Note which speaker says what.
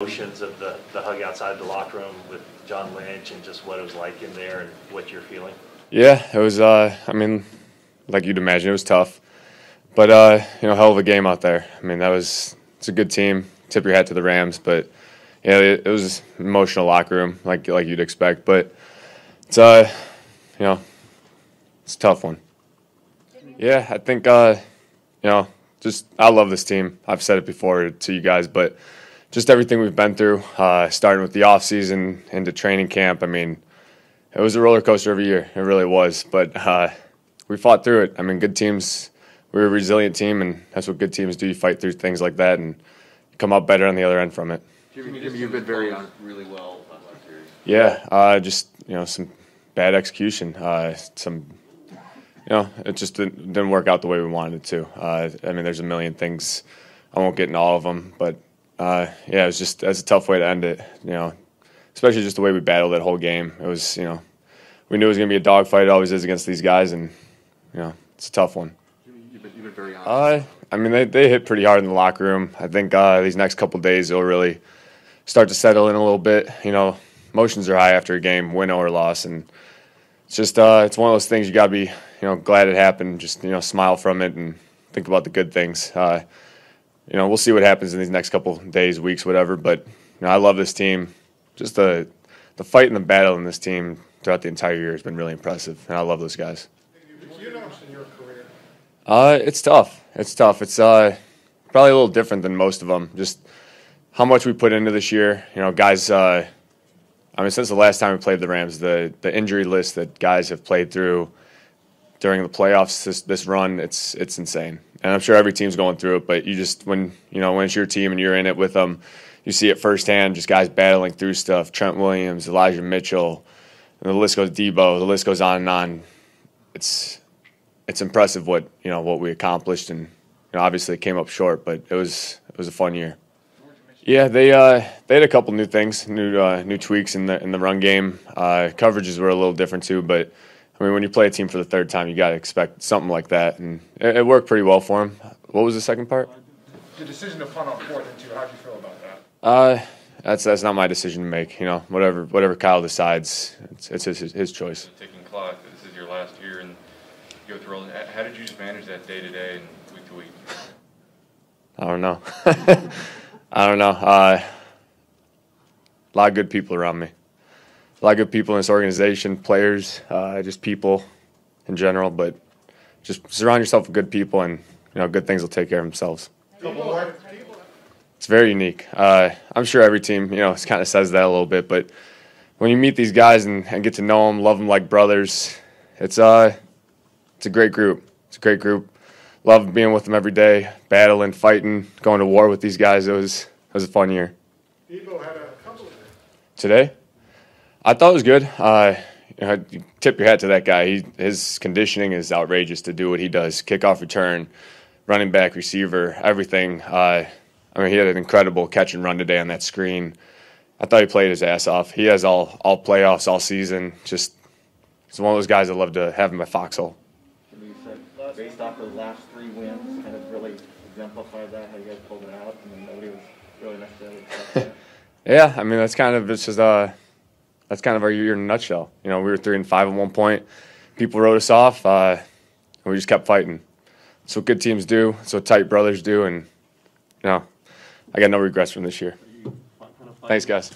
Speaker 1: emotions of the, the hug outside the locker room with John Lynch and just what it was like in there and what you're feeling?
Speaker 2: Yeah, it was. Uh, I mean, like you'd imagine, it was tough, but uh, you know, hell of a game out there. I mean, that was it's a good team. Tip your hat to the Rams, but yeah, it, it was emotional locker room, like like you'd expect. But it's uh, you know, it's a tough one. Yeah, I think uh, you know, just I love this team. I've said it before to you guys, but just everything we've been through, uh, starting with the off season into training camp. I mean, it was a roller coaster every year. It really was, but uh, we fought through it. I mean, good teams. We're a resilient team, and that's what good teams do. You fight through things like that and come out better on the other end from it.
Speaker 3: Jimmy, Jimmy you've been very on really well last year.
Speaker 2: Yeah, uh, just you know some bad execution. Uh, some you know it just didn't, didn't, work out the way we wanted it to. Uh, I mean, there's a million things. I won't get into all of them, but uh, yeah, it was just that's a tough way to end it. You know, especially just the way we battled that whole game. It was you know we knew it was going to be a dogfight. It always is against these guys, and you know it's a tough one.
Speaker 3: You've been, you've been very honest.
Speaker 2: Uh, I mean, they, they hit pretty hard in the locker room. I think uh, these next couple days they'll really start to settle in a little bit. You know, emotions are high after a game, win or loss, and it's just uh, it's one of those things you got to be you know glad it happened. Just you know smile from it and think about the good things. Uh, you know, we'll see what happens in these next couple days, weeks, whatever. But you know, I love this team. Just the the fight and the battle in this team throughout the entire year has been really impressive, and I love those guys. Uh, it's tough. It's tough. It's uh, probably a little different than most of them. Just how much we put into this year. You know, guys. Uh, I mean, since the last time we played the Rams, the the injury list that guys have played through during the playoffs this, this run, it's it's insane. And I'm sure every team's going through it, but you just when you know when it's your team and you're in it with them, you see it firsthand. Just guys battling through stuff. Trent Williams, Elijah Mitchell, and the list goes. Deebo, the list goes on and on. It's it's impressive what you know what we accomplished, and you know, obviously it came up short, but it was it was a fun year. Yeah, they uh, they had a couple new things, new uh, new tweaks in the in the run game. Uh, coverages were a little different too, but I mean, when you play a team for the third time, you got to expect something like that, and it, it, worked pretty well for him. What was the second part?
Speaker 4: The decision to punt on fourth and two. How do you feel about that?
Speaker 2: Uh, that's that's not my decision to make. You know, whatever whatever Kyle decides, it's, it's his, his choice.
Speaker 5: Taking clock. This is your last year, and you go through. How did you just manage that day to day and week to week?
Speaker 2: I don't know. I don't know. Uh, a lot of good people around me a lot of good people in this organization, players, uh, just people in general. But just surround yourself with good people, and you know, good things will take care of themselves. It's very unique. Uh, I'm sure every team, you know, kind of says that a little bit, but when you meet these guys and, and get to know them, love them like brothers, it's uh, it's a great group. It's a great group. Love being with them every day, battling, fighting, going to war with these guys. It was it was a fun year.
Speaker 4: Deebo had a couple of
Speaker 2: Today? I thought it was good. Uh, you know, tip your hat to that guy. He, his conditioning is outrageous to do what he does: kickoff return, running back, receiver, everything. Uh, I mean, he had an incredible catch and run today on that screen. I thought he played his ass off. He has all all playoffs all season. Just he's one of those guys I love to have in my foxhole.
Speaker 6: Based off the last three wins, kind of really exemplify that how you guys pulled it out. Mean, nobody was really necessarily.
Speaker 2: yeah, I mean that's kind of it's just uh that's kind of our year in a nutshell. You know, we were three and five at one point. People wrote us off, uh, and we just kept fighting. That's what good teams do. That's what tight brothers do, and you know, I got no regrets from this year. Thanks, guys.